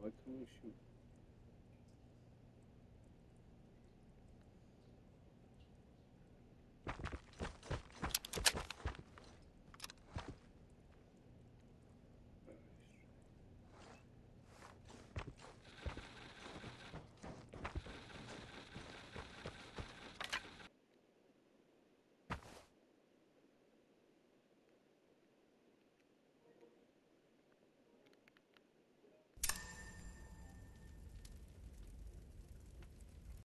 why can't we shoot?